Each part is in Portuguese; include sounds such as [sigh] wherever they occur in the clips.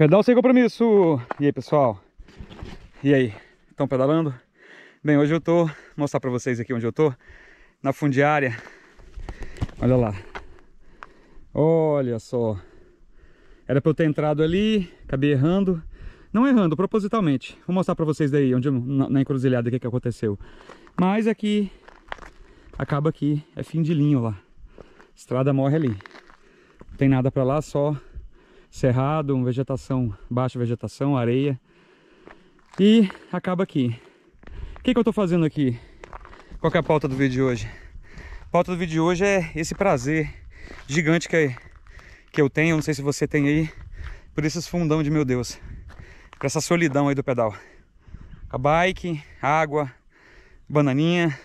Pedal sem compromisso! E aí, pessoal? E aí? Estão pedalando? Bem, hoje eu tô... Vou mostrar pra vocês aqui onde eu tô. Na fundiária. Olha lá. Olha só. Era pra eu ter entrado ali, acabei errando. Não errando, propositalmente. Vou mostrar pra vocês daí, onde, na, na encruzilhada, o que, que aconteceu. Mas aqui, acaba aqui, é fim de linho lá. Estrada morre ali. Não tem nada pra lá, só cerrado, vegetação, baixa vegetação, areia. E acaba aqui. O que, que eu tô fazendo aqui? Qual é a pauta do vídeo de hoje? A pauta do vídeo de hoje é esse prazer gigante que, que eu tenho, não sei se você tem aí, por esses fundão de meu Deus. Por essa solidão aí do pedal. A bike, água, bananinha,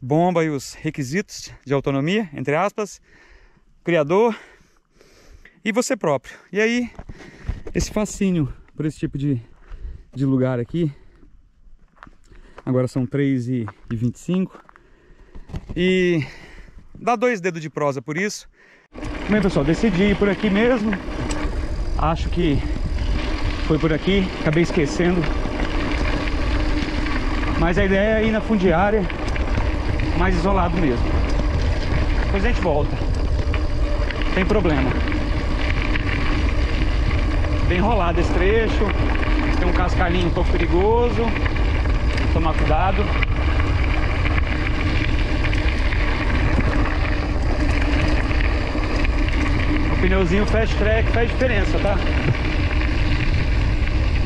bomba e os requisitos de autonomia, entre aspas, criador e você próprio. E aí, esse fascínio por esse tipo de, de lugar aqui. Agora são 3h25. E dá dois dedos de prosa por isso. Bem, pessoal, decidi ir por aqui mesmo. Acho que foi por aqui, acabei esquecendo. Mas a ideia é ir na fundiária, mais isolado mesmo. Depois a gente volta. Sem problema bem enrolado esse trecho. Tem um cascalhinho um pouco perigoso. Tomar cuidado. O pneuzinho fast track faz diferença, tá?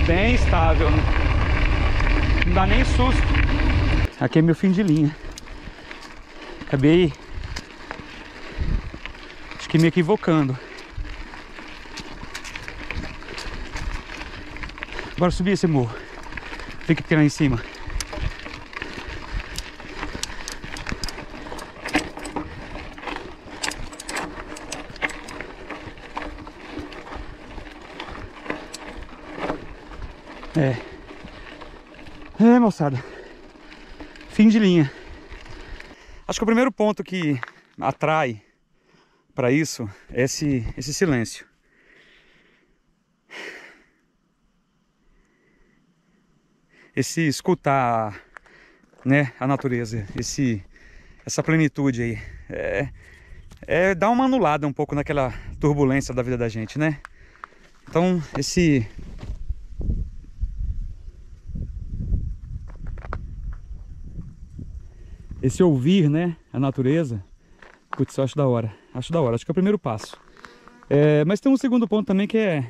Bem estável. Não dá nem susto. Aqui é meu fim de linha. Acabei acho que me equivocando. Bora subir esse morro. Tem que lá em cima. É. É, moçada. Fim de linha. Acho que o primeiro ponto que atrai para isso é esse, esse silêncio. Esse escutar né, a natureza, esse, essa plenitude aí. É, é dar uma anulada um pouco naquela turbulência da vida da gente, né? Então, esse esse ouvir, né, a natureza, putz, eu acho da hora, acho da hora, acho que é o primeiro passo. É, mas tem um segundo ponto também que é,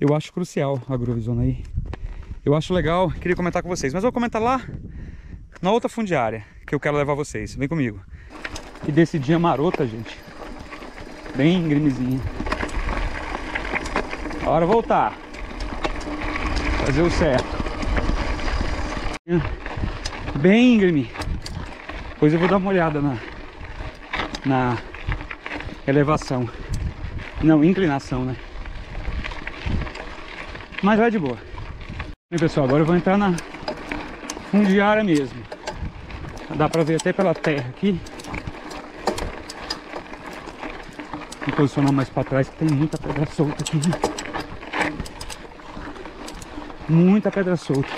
eu acho crucial a Groove Zone aí, eu acho legal, queria comentar com vocês. Mas eu vou comentar lá na outra fundiária que eu quero levar vocês. Vem comigo. E desse dia marota, gente. Bem íngremizinha. Hora voltar. Fazer o certo. Bem íngreme. Depois eu vou dar uma olhada na, na elevação. Não, inclinação, né? Mas vai de boa. Bem, pessoal, agora eu vou entrar na fundiária mesmo. Dá pra ver até pela terra aqui. Vou posicionar mais pra trás que tem muita pedra solta aqui. Muita pedra solta.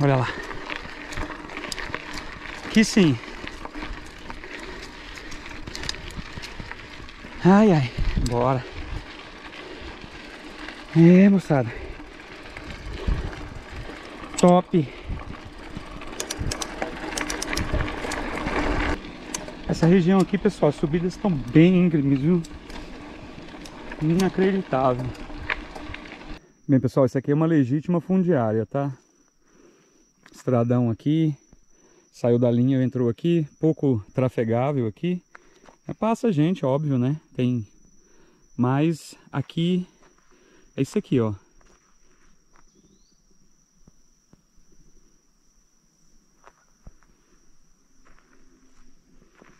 Olha lá. Aqui sim. Ai, ai, bora. É, moçada. Top. Essa região aqui, pessoal, as subidas estão bem íngremes, viu? Inacreditável. Bem, pessoal, isso aqui é uma legítima fundiária, tá? Estradão aqui. Saiu da linha, entrou aqui. Pouco trafegável aqui. É, passa gente, óbvio, né? Tem. Mas aqui é isso aqui, ó.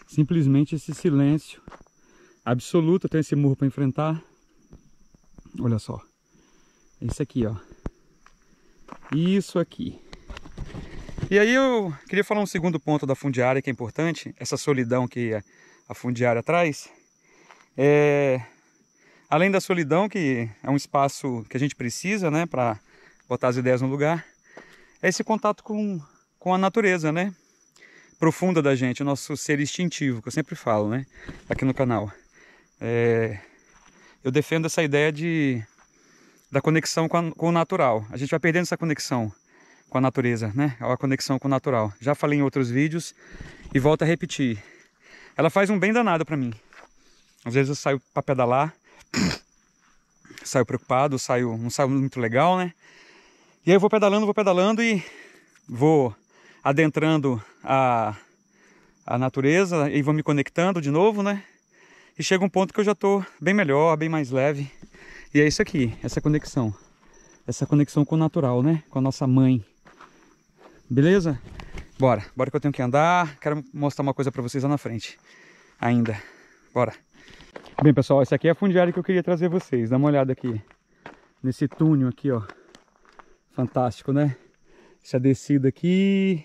Simplesmente esse silêncio absoluto. Tem esse murro para enfrentar. Olha só. É isso aqui, ó. Isso aqui. E aí eu queria falar um segundo ponto da fundiária que é importante, essa solidão que a fundiária traz. É, além da solidão, que é um espaço que a gente precisa né, para botar as ideias no lugar, é esse contato com, com a natureza, né? Profunda da gente, o nosso ser instintivo, que eu sempre falo, né? Aqui no canal. É, eu defendo essa ideia de, da conexão com, a, com o natural. A gente vai perdendo essa conexão com a natureza, né? A conexão com o natural. Já falei em outros vídeos e volto a repetir. Ela faz um bem danado para mim. Às vezes eu saio para pedalar, [clears throat] saio preocupado, saio, não saio muito legal, né? E aí eu vou pedalando, vou pedalando e vou adentrando a, a natureza e vou me conectando de novo, né? E chega um ponto que eu já tô bem melhor, bem mais leve. E é isso aqui, essa conexão. Essa conexão com o natural, né? Com a nossa mãe. Beleza? Bora, bora que eu tenho que andar. Quero mostrar uma coisa para vocês lá na frente. Ainda. Bora. Bem, pessoal, essa aqui é a fundiária que eu queria trazer vocês. Dá uma olhada aqui. Nesse túnel aqui, ó. Fantástico, né? Essa descida aqui.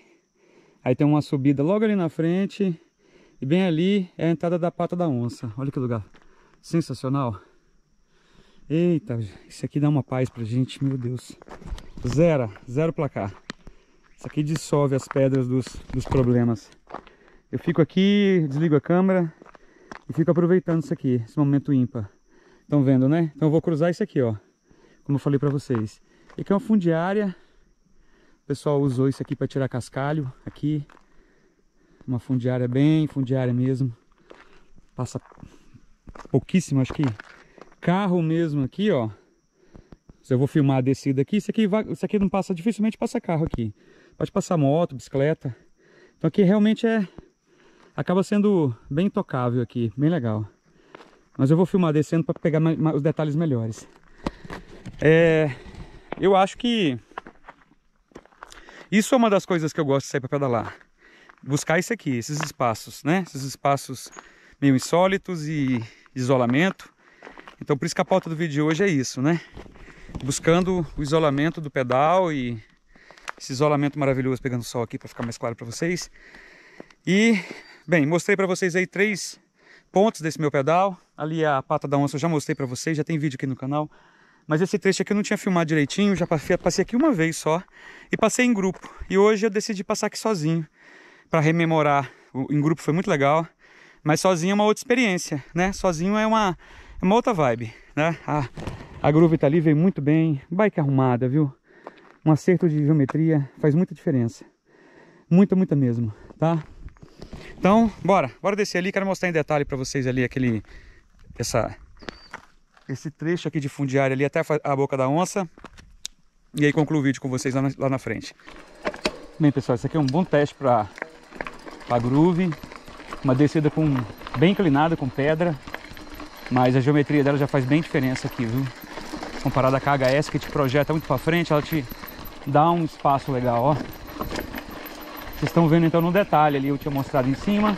Aí tem uma subida logo ali na frente. E bem ali é a entrada da Pata da Onça. Olha que lugar sensacional. Eita, isso aqui dá uma paz pra gente, meu Deus. Zero, zero placar. Isso aqui dissolve as pedras dos, dos problemas. Eu fico aqui, desligo a câmera e fico aproveitando isso aqui, esse momento ímpar. Estão vendo, né? Então eu vou cruzar isso aqui, ó. Como eu falei para vocês. E aqui é uma fundiária. O pessoal usou isso aqui para tirar cascalho. Aqui. Uma fundiária bem fundiária mesmo. Passa pouquíssimo, acho que carro mesmo aqui, ó. Se eu vou filmar a descida aqui, isso aqui, vai, isso aqui não passa, dificilmente passa carro aqui. Pode passar moto, bicicleta. Então aqui realmente é... Acaba sendo bem tocável aqui, bem legal. Mas eu vou filmar descendo para pegar os detalhes melhores. É, eu acho que isso é uma das coisas que eu gosto de sair para pedalar. Buscar isso aqui, esses espaços, né? Esses espaços meio insólitos e isolamento. Então por isso que a pauta do vídeo de hoje é isso, né? Buscando o isolamento do pedal e esse isolamento maravilhoso pegando sol aqui para ficar mais claro para vocês. E, bem, mostrei para vocês aí três pontos desse meu pedal. Ali a pata da onça eu já mostrei para vocês, já tem vídeo aqui no canal. Mas esse trecho aqui eu não tinha filmado direitinho, já passei aqui uma vez só. E passei em grupo. E hoje eu decidi passar aqui sozinho, para rememorar. Em grupo foi muito legal, mas sozinho é uma outra experiência, né? Sozinho é uma, é uma outra vibe, né? A, a groove tá ali, veio muito bem, bike arrumada, viu? Um acerto de geometria faz muita diferença. Muita, muita mesmo, tá? Então, bora, bora descer ali, quero mostrar em detalhe para vocês ali aquele essa esse trecho aqui de fundiária ali até a boca da onça. E aí concluo o vídeo com vocês lá na, lá na frente. Bem, pessoal, esse aqui é um bom teste para a groove. Uma descida com bem inclinada com pedra, mas a geometria dela já faz bem diferença aqui, viu? Comparada com a KHS que te projeta muito para frente, ela te dá um espaço legal, ó. Vocês estão vendo então no detalhe ali, eu tinha mostrado em cima.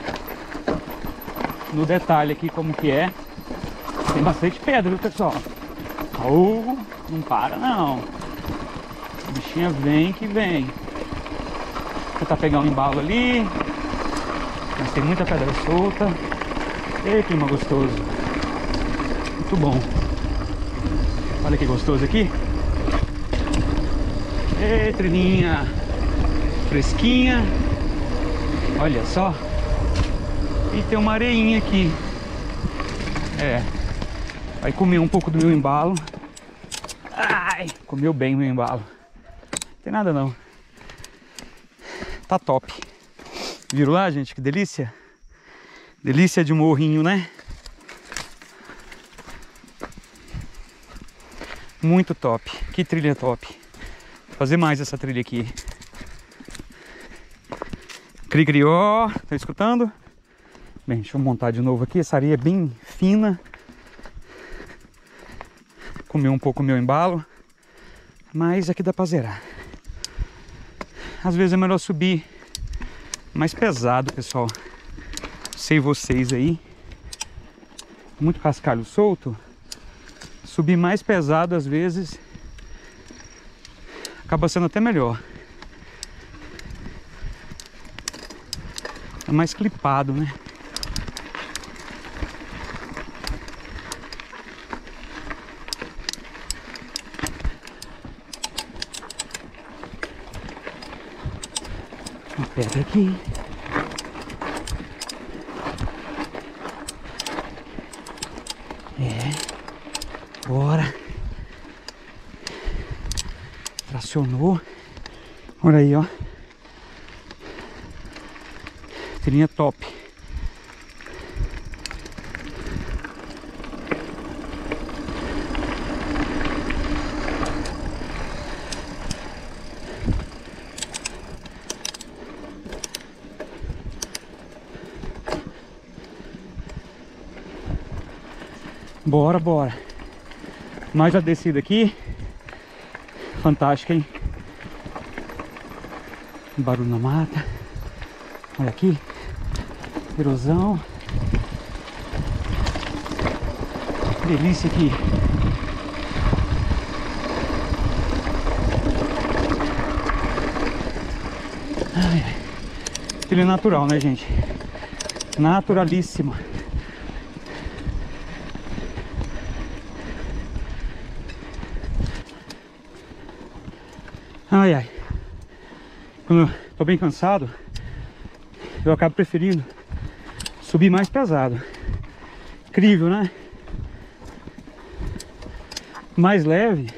No detalhe aqui como que é. Tem bastante pedra, viu pessoal? Oh, não para não. A bichinha vem que vem. Vou tentar pegar um embalo ali. Mas tem muita pedra solta. E clima gostoso. Muito bom. Olha que gostoso aqui. Ei, trilhinha fresquinha. Olha só. E tem uma areinha aqui. É. Vai comer um pouco do meu embalo. Ai, comeu bem o meu embalo. Não tem nada não. Tá top. Viram lá, gente? Que delícia. Delícia de morrinho, né? Muito top. Que trilha top fazer mais essa trilha aqui. Cri crió, tá escutando? Bem, deixa eu montar de novo aqui. Essa areia é bem fina. Comer um pouco o meu embalo. Mas aqui dá pra zerar. Às vezes é melhor subir mais pesado, pessoal. Sei vocês aí. Muito cascalho solto. Subir mais pesado às vezes acaba sendo até melhor. É mais clipado, né? Uma pedra aqui. É. Bora. Tracionou. Olha aí, ó. Trilhinha top. Bora, bora. Mais a descida aqui. Fantástica, hein? Barulho na mata. Olha aqui. Erosão. Delícia aqui. Ai. Trilha natural, né, gente? Naturalíssima. Ai, ai. Quando eu tô bem cansado, eu acabo preferindo subir mais pesado. Incrível, né? Mais leve.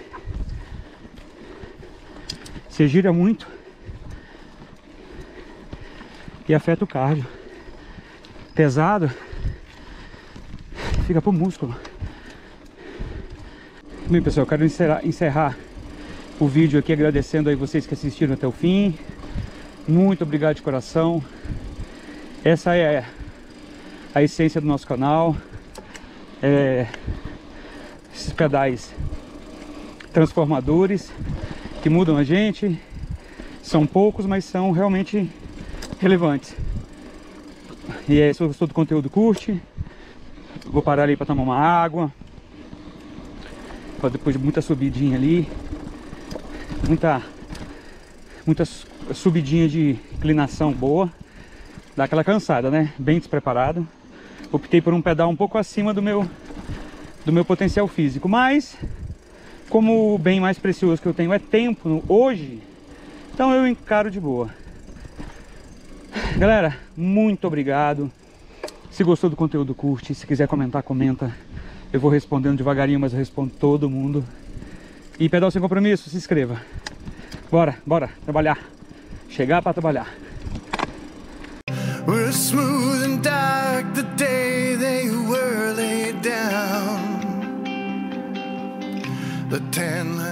Você gira muito. E afeta o cardio. Pesado. Fica pro músculo. Bem, pessoal, eu quero encerrar, encerrar o vídeo aqui agradecendo aí vocês que assistiram até o fim. Muito obrigado de coração. Essa é a essência do nosso canal. É, esses pedais transformadores que mudam a gente. São poucos, mas são realmente relevantes. E é, se gostou do conteúdo, curte. Vou parar ali para tomar uma água. Depois de muita subidinha ali muita muita subidinha de inclinação boa. Dá aquela cansada né? Bem despreparado. Optei por um pedal um pouco acima do meu do meu potencial físico. Mas como o bem mais precioso que eu tenho é tempo hoje então eu encaro de boa. Galera muito obrigado. Se gostou do conteúdo curte. Se quiser comentar comenta. Eu vou respondendo devagarinho mas eu respondo todo mundo e pedal sem compromisso, se inscreva. Bora, bora, trabalhar. Chegar para trabalhar. We're smooth and dark the day they were laid down. The line